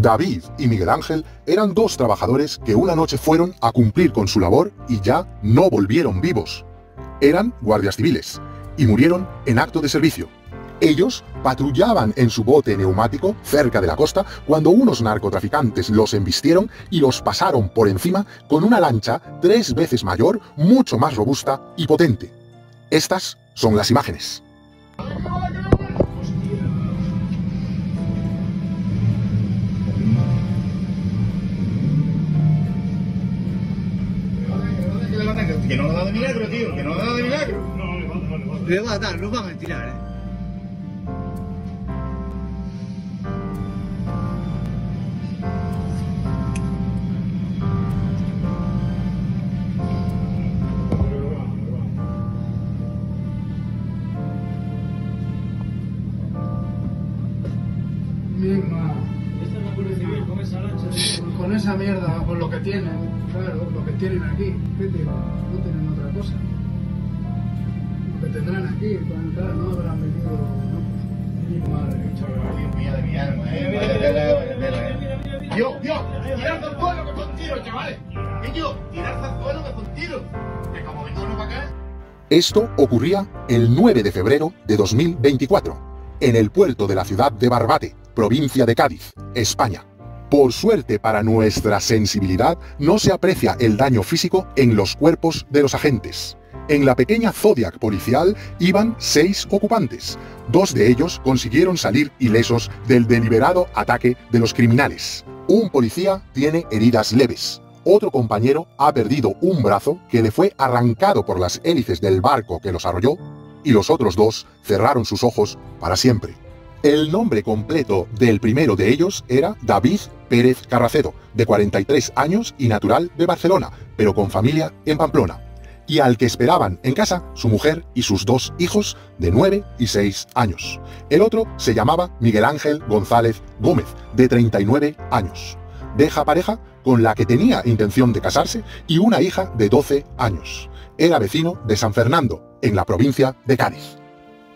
David y Miguel Ángel eran dos trabajadores que una noche fueron a cumplir con su labor y ya no volvieron vivos. Eran guardias civiles y murieron en acto de servicio. Ellos patrullaban en su bote neumático cerca de la costa cuando unos narcotraficantes los embistieron y los pasaron por encima con una lancha tres veces mayor, mucho más robusta y potente. Estas son las imágenes. Que no dado de milagro, tío, no dado de milagro. Le va a dar, lo van a tirar, eh. Es la Guardia Civil, con esa lancha. de- Con esa mierda, con lo que tienen, claro, lo que tienen aquí. ¿Qué tienen? No tienen otra cosa. Lo que tendrán aquí, claro, no habrán venido. ¿no? Mi madre. Dios mío de mi alma, eh. Dios, Dios, tirarse al suelo que son tiros, chavales. Niño, tirarse al suelo que son tiros. Que como venga uno para acá. Esto ocurría el 9 de febrero de 2024, en el puerto de la ciudad de Barbate, provincia de Cádiz, España. Por suerte para nuestra sensibilidad, no se aprecia el daño físico en los cuerpos de los agentes. En la pequeña Zodiac policial iban seis ocupantes. Dos de ellos consiguieron salir ilesos del deliberado ataque de los criminales. Un policía tiene heridas leves. Otro compañero ha perdido un brazo que le fue arrancado por las hélices del barco que los arrolló, y los otros dos cerraron sus ojos para siempre. El nombre completo del primero de ellos era David Pérez Carracedo, de 43 años y natural de Barcelona, pero con familia en Pamplona. Y al que esperaban en casa su mujer y sus dos hijos de 9 y 6 años. El otro se llamaba Miguel Ángel González Gómez, de 39 años. Deja pareja con la que tenía intención de casarse y una hija de 12 años. Era vecino de San Fernando, en la provincia de Cádiz.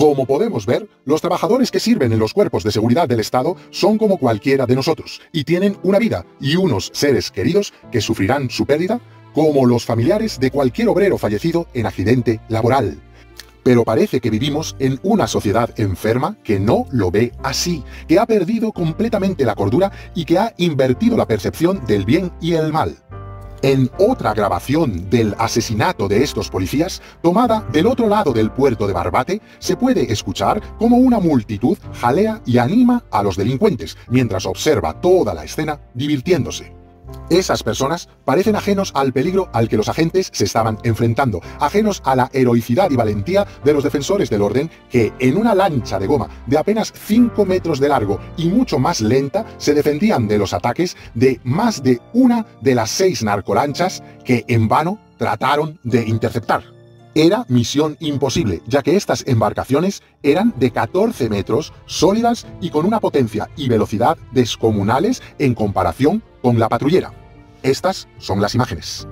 Como podemos ver, los trabajadores que sirven en los cuerpos de seguridad del Estado son como cualquiera de nosotros y tienen una vida y unos seres queridos que sufrirán su pérdida como los familiares de cualquier obrero fallecido en accidente laboral. Pero parece que vivimos en una sociedad enferma que no lo ve así, que ha perdido completamente la cordura y que ha invertido la percepción del bien y el mal. En otra grabación del asesinato de estos policías, tomada del otro lado del puerto de Barbate, se puede escuchar cómo una multitud jalea y anima a los delincuentes, mientras observa toda la escena divirtiéndose. Esas personas parecen ajenos al peligro al que los agentes se estaban enfrentando, ajenos a la heroicidad y valentía de los defensores del orden que en una lancha de goma de apenas 5 metros de largo y mucho más lenta se defendían de los ataques de más de una de las seis narcolanchas que en vano trataron de interceptar. Era misión imposible, ya que estas embarcaciones eran de 14 metros, sólidas y con una potencia y velocidad descomunales en comparación con la patrullera. Estas son las imágenes.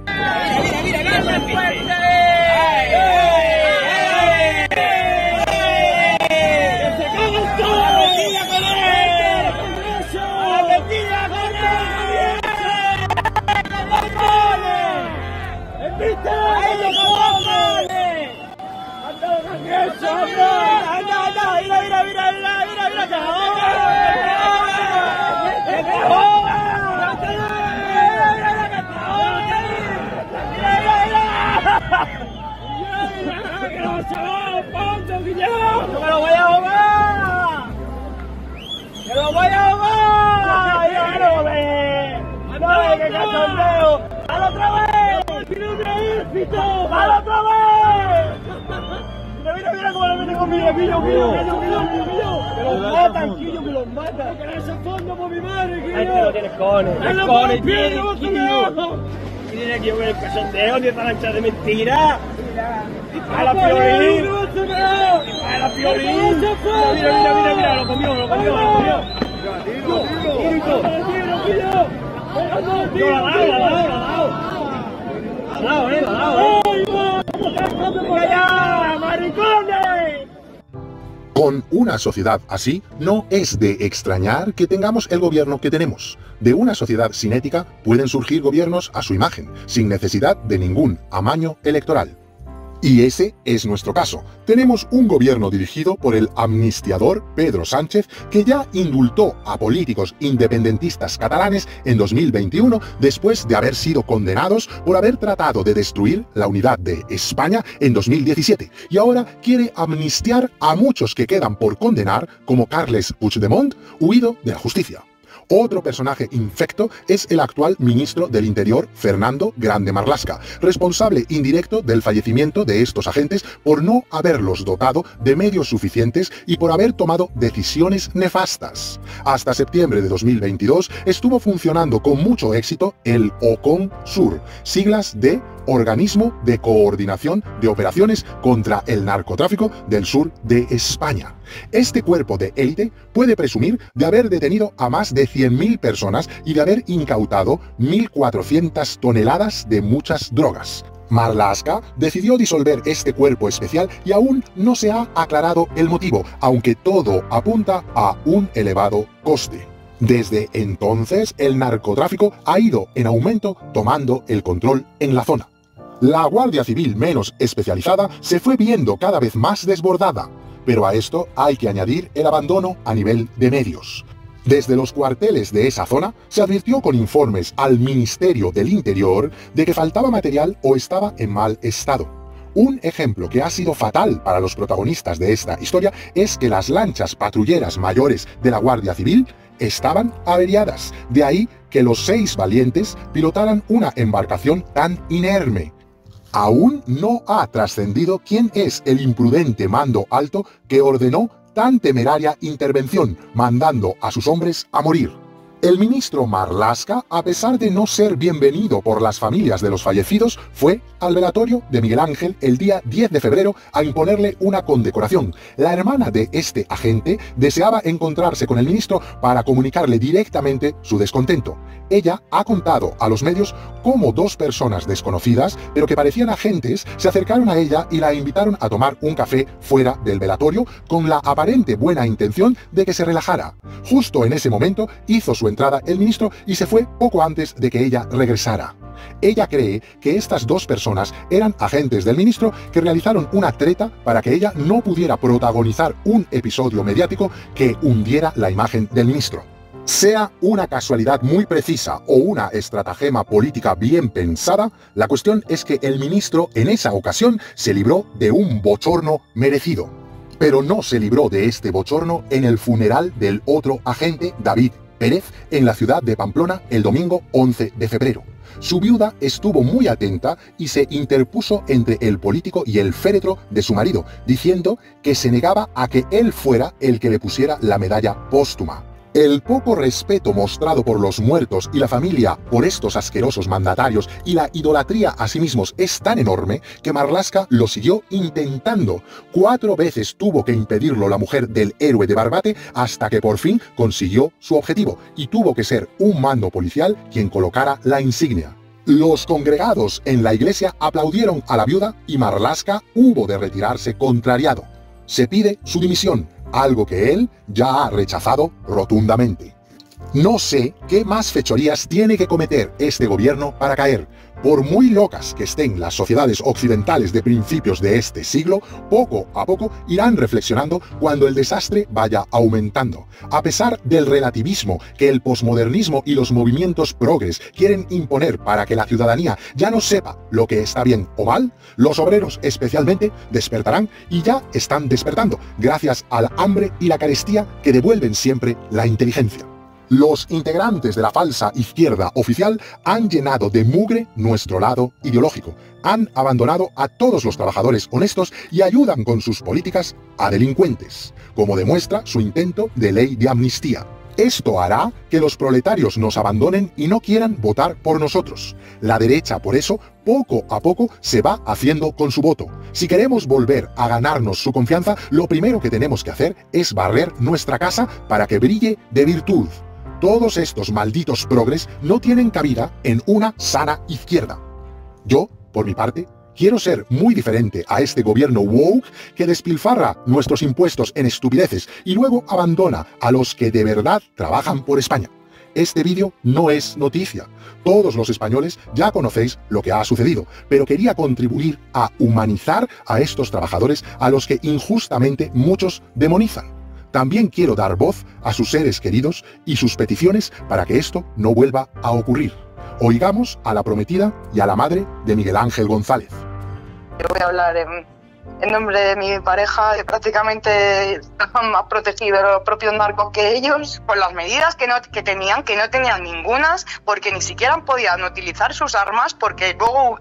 ¡Que me lo voy a ahogar! ¡Que lo voy a ahogar! ¡Ya no ve! ¡No ve que cachondeo! ¡Dale otra vez! ¡Tira otra vez, pito! ¡Dale otra vez! Mira, mira, mira cómo le mete conmigo, Quillo, Quillo, Quillo, Quillo, Quillo. Que los matan, Quillo, que los matan. Que ese fondo por mi madre, Quillo. Este no tiene cojones. ¡Es cojones, tiene, Quillo. Tiene aquí el cachondeo, ni esta lancha de mentira. ¡A la piolín! ¡A la piolín! Mira, mira, mira, mira, lo comió, lo comió, lo comió. La he dado, la dado, la dado. La he dado, eh, la he dado, eh. ¡Venga ya, maricones! Con una sociedad así, no es de extrañar que tengamos el gobierno que tenemos. De una sociedad sin ética pueden surgir gobiernos a su imagen, sin necesidad de ningún amaño electoral. Y ese es nuestro caso. Tenemos un gobierno dirigido por el amnistiador Pedro Sánchez que ya indultó a políticos independentistas catalanes en 2021 después de haber sido condenados por haber tratado de destruir la unidad de España en 2017. Y ahora quiere amnistiar a muchos que quedan por condenar, como Carles Puigdemont, huido de la justicia. Otro personaje infecto es el actual ministro del Interior, Fernando Grande Marlasca, responsable indirecto del fallecimiento de estos agentes por no haberlos dotado de medios suficientes y por haber tomado decisiones nefastas. Hasta septiembre de 2022 estuvo funcionando con mucho éxito el OCON Sur, siglas de Organismo de Coordinación de Operaciones contra el Narcotráfico del Sur de España. Este cuerpo de élite puede presumir de haber detenido a más de 100.000 personas y de haber incautado 1.400 toneladas de muchas drogas. Marlaska decidió disolver este cuerpo especial y aún no se ha aclarado el motivo, aunque todo apunta a un elevado coste. Desde entonces, el narcotráfico ha ido en aumento tomando el control en la zona. La Guardia Civil menos especializada se fue viendo cada vez más desbordada, pero a esto hay que añadir el abandono a nivel de medios. Desde los cuarteles de esa zona se advirtió con informes al Ministerio del Interior de que faltaba material o estaba en mal estado. Un ejemplo que ha sido fatal para los protagonistas de esta historia es que las lanchas patrulleras mayores de la Guardia Civil estaban averiadas, de ahí que los seis valientes pilotaran una embarcación tan inerme, Aún no ha trascendido quién es el imprudente mando alto que ordenó tan temeraria intervención, mandando a sus hombres a morir. El ministro Marlasca, a pesar de no ser bienvenido por las familias de los fallecidos, fue al velatorio de Miguel Ángel el día 10 de febrero a imponerle una condecoración. La hermana de este agente deseaba encontrarse con el ministro para comunicarle directamente su descontento. Ella ha contado a los medios cómo dos personas desconocidas, pero que parecían agentes, se acercaron a ella y la invitaron a tomar un café fuera del velatorio con la aparente buena intención de que se relajara. Justo en ese momento hizo su entrada el ministro y se fue poco antes de que ella regresara. Ella cree que estas dos personas eran agentes del ministro que realizaron una treta para que ella no pudiera protagonizar un episodio mediático que hundiera la imagen del ministro. Sea una casualidad muy precisa o una estratagema política bien pensada, la cuestión es que el ministro en esa ocasión se libró de un bochorno merecido. Pero no se libró de este bochorno en el funeral del otro agente, David Pérez, en la ciudad de Pamplona el domingo 11 de febrero. Su viuda estuvo muy atenta y se interpuso entre el político y el féretro de su marido, diciendo que se negaba a que él fuera el que le pusiera la medalla póstuma. El poco respeto mostrado por los muertos y la familia por estos asquerosos mandatarios y la idolatría a sí mismos es tan enorme que Marlaska lo siguió intentando. Cuatro veces tuvo que impedirlo la mujer del héroe de Barbate hasta que por fin consiguió su objetivo y tuvo que ser un mando policial quien colocara la insignia. Los congregados en la iglesia aplaudieron a la viuda y Marlaska hubo de retirarse contrariado. Se pide su dimisión algo que él ya ha rechazado rotundamente. No sé qué más fechorías tiene que cometer este gobierno para caer. Por muy locas que estén las sociedades occidentales de principios de este siglo, poco a poco irán reflexionando cuando el desastre vaya aumentando. A pesar del relativismo que el posmodernismo y los movimientos progres quieren imponer para que la ciudadanía ya no sepa lo que está bien o mal, los obreros especialmente despertarán y ya están despertando, gracias al hambre y la carestía que devuelven siempre la inteligencia. Los integrantes de la falsa izquierda oficial han llenado de mugre nuestro lado ideológico, han abandonado a todos los trabajadores honestos y ayudan con sus políticas a delincuentes, como demuestra su intento de ley de amnistía. Esto hará que los proletarios nos abandonen y no quieran votar por nosotros. La derecha, por eso, poco a poco se va haciendo con su voto. Si queremos volver a ganarnos su confianza, lo primero que tenemos que hacer es barrer nuestra casa para que brille de virtud. Todos estos malditos progres no tienen cabida en una sana izquierda. Yo, por mi parte, Quiero ser muy diferente a este gobierno woke que despilfarra nuestros impuestos en estupideces y luego abandona a los que de verdad trabajan por España. Este vídeo no es noticia. Todos los españoles ya conocéis lo que ha sucedido, pero quería contribuir a humanizar a estos trabajadores a los que injustamente muchos demonizan. También quiero dar voz a sus seres queridos y sus peticiones para que esto no vuelva a ocurrir. Oigamos a la prometida y a la madre de Miguel Ángel González. Yo voy a hablar en, en nombre de mi pareja, que prácticamente estaban más protegidos los propios narcos que ellos, por las medidas que, no, que tenían, que no tenían ningunas, porque ni siquiera podían utilizar sus armas, porque luego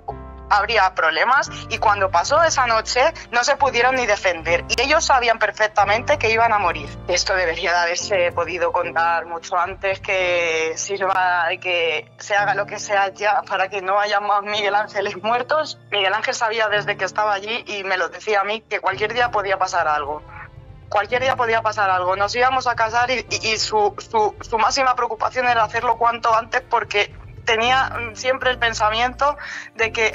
habría problemas y cuando pasó esa noche no se pudieron ni defender y ellos sabían perfectamente que iban a morir. Esto debería de haberse podido contar mucho antes que sirva que se haga lo que sea ya para que no haya más Miguel Ángeles muertos. Miguel Ángel sabía desde que estaba allí y me lo decía a mí que cualquier día podía pasar algo cualquier día podía pasar algo. Nos íbamos a casar y, y, y su, su, su, máxima preocupación era hacerlo cuanto antes porque tenía siempre el pensamiento de que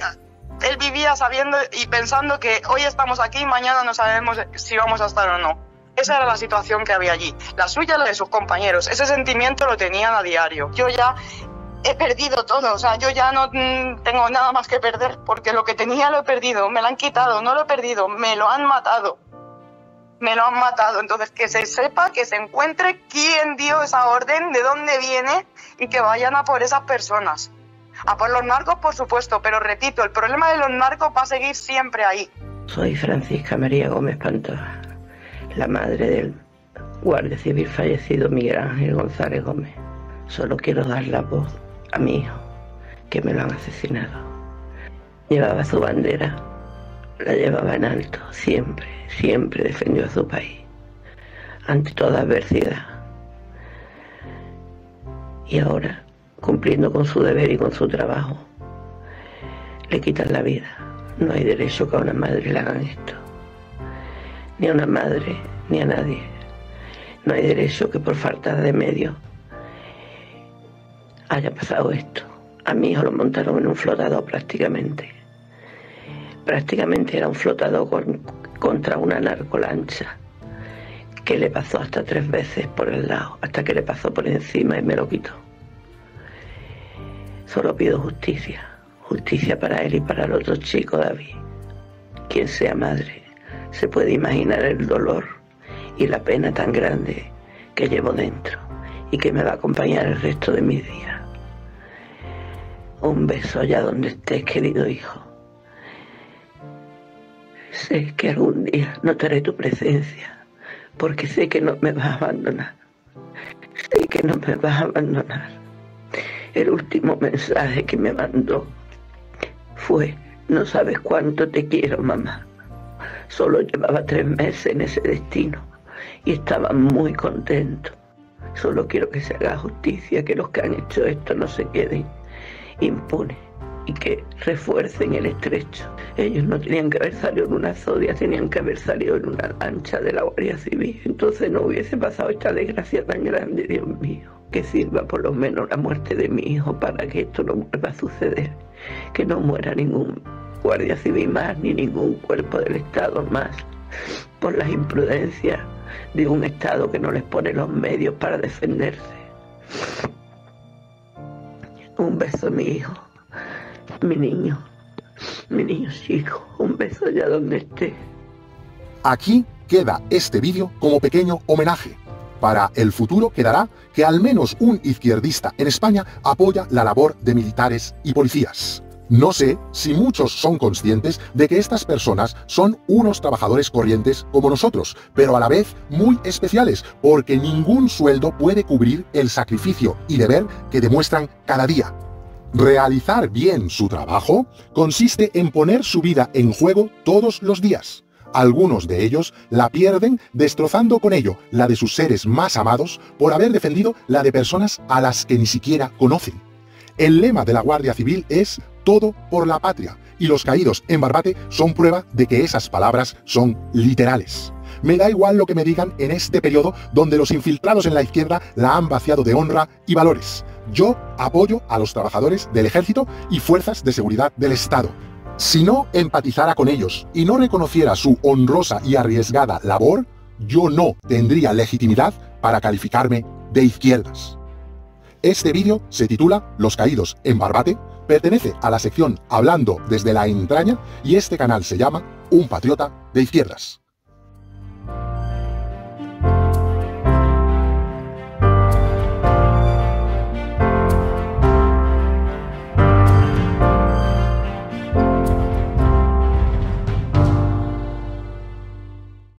él vivía sabiendo y pensando que hoy estamos aquí y mañana no sabemos si vamos a estar o no. Esa era la situación que había allí. La suya, la de sus compañeros. Ese sentimiento lo tenían a diario. Yo ya he perdido todo, o sea, yo ya no tengo nada más que perder porque lo que tenía lo he perdido, me lo han quitado, no lo he perdido, me lo han matado. Me lo han matado. Entonces, que se sepa, que se encuentre quién dio esa orden, de dónde viene y que vayan a por esas personas. A por los narcos, por supuesto, pero repito, el problema de los narcos va a seguir siempre ahí. Soy Francisca María Gómez Pantoja, la madre del guardia civil fallecido Miguel Ángel González Gómez. Solo quiero dar la voz a mi hijo, que me lo han asesinado. Llevaba su bandera, la llevaba en alto, siempre, siempre defendió a su país, ante toda adversidad. Y ahora cumpliendo con su deber y con su trabajo, le quitan la vida. No hay derecho que a una madre le hagan esto. Ni a una madre, ni a nadie. No hay derecho que por falta de medios haya pasado esto. A mi hijo lo montaron en un flotador prácticamente. Prácticamente era un flotador con, contra una narcolancha que le pasó hasta tres veces por el lado, hasta que le pasó por encima y me lo quitó. Solo pido justicia, justicia para él y para el otro chico David. Quien sea madre se puede imaginar el dolor y la pena tan grande que llevo dentro y que me va a acompañar el resto de mis días. Un beso allá donde estés, querido hijo. Sé que algún día notaré tu presencia, porque sé que no me vas a abandonar. Sé que no me vas a abandonar. El último mensaje que me mandó fue, no sabes cuánto te quiero, mamá. Solo llevaba tres meses en ese destino y estaba muy contento. Solo quiero que se haga justicia, que los que han hecho esto no se queden impunes y que refuercen el estrecho. Ellos no tenían que haber salido en una zodia, tenían que haber salido en una lancha de la Guardia Civil. Entonces no hubiese pasado esta desgracia tan grande, Dios mío que sirva por lo menos la muerte de mi hijo para que esto no vuelva a suceder, que no muera ningún guardia civil más ni ningún cuerpo del Estado más por las imprudencias de un Estado que no les pone los medios para defenderse. Un beso mi hijo, mi niño, mi niño chico, un beso allá donde esté. Aquí queda este vídeo como pequeño homenaje para el futuro quedará que al menos un izquierdista en España apoya la labor de militares y policías. No sé si muchos son conscientes de que estas personas son unos trabajadores corrientes como nosotros, pero a la vez muy especiales, porque ningún sueldo puede cubrir el sacrificio y deber que demuestran cada día. Realizar bien su trabajo consiste en poner su vida en juego todos los días. Algunos de ellos la pierden destrozando con ello la de sus seres más amados por haber defendido la de personas a las que ni siquiera conocen. El lema de la Guardia Civil es todo por la patria y los caídos en Barbate son prueba de que esas palabras son literales. Me da igual lo que me digan en este periodo donde los infiltrados en la izquierda la han vaciado de honra y valores. Yo apoyo a los trabajadores del ejército y fuerzas de seguridad del Estado Si no empatizara con ellos y no reconociera su honrosa y arriesgada labor, yo no tendría legitimidad para calificarme de izquierdas. Este vídeo se titula Los caídos en Barbate, pertenece a la sección Hablando desde la entraña y este canal se llama Un patriota de izquierdas.